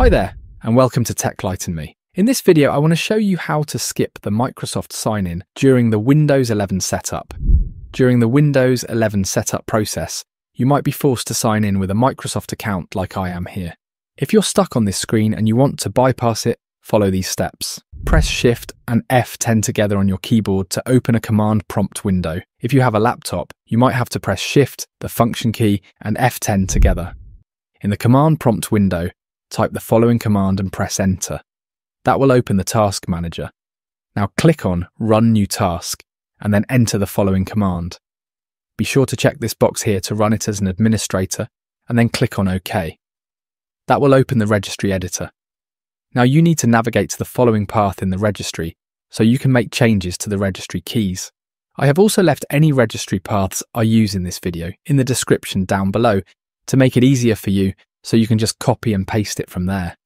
Hi there, and welcome to TechLighten Me. In this video, I want to show you how to skip the Microsoft sign-in during the Windows 11 setup. During the Windows 11 setup process, you might be forced to sign in with a Microsoft account like I am here. If you're stuck on this screen and you want to bypass it, follow these steps. Press Shift and F10 together on your keyboard to open a command prompt window. If you have a laptop, you might have to press Shift, the function key, and F10 together. In the command prompt window, type the following command and press Enter. That will open the Task Manager. Now click on Run New Task and then enter the following command. Be sure to check this box here to run it as an administrator and then click on OK. That will open the registry editor. Now you need to navigate to the following path in the registry so you can make changes to the registry keys. I have also left any registry paths I use in this video in the description down below to make it easier for you so you can just copy and paste it from there.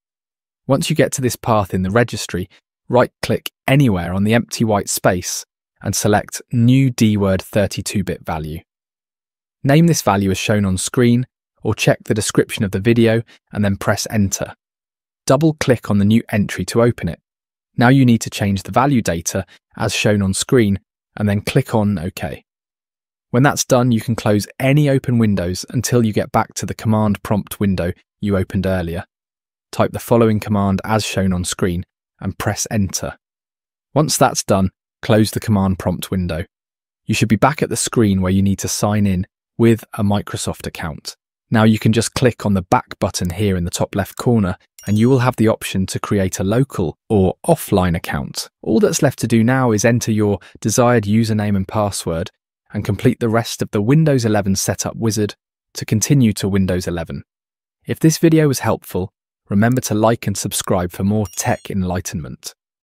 Once you get to this path in the registry, right click anywhere on the empty white space and select New DWORD 32-bit value. Name this value as shown on screen or check the description of the video and then press enter. Double click on the new entry to open it. Now you need to change the value data as shown on screen and then click on OK. When that's done, you can close any open windows until you get back to the command prompt window you opened earlier. Type the following command as shown on screen and press enter. Once that's done, close the command prompt window. You should be back at the screen where you need to sign in with a Microsoft account. Now you can just click on the back button here in the top left corner and you will have the option to create a local or offline account. All that's left to do now is enter your desired username and password and complete the rest of the Windows 11 setup wizard to continue to Windows 11. If this video was helpful, remember to like and subscribe for more tech enlightenment.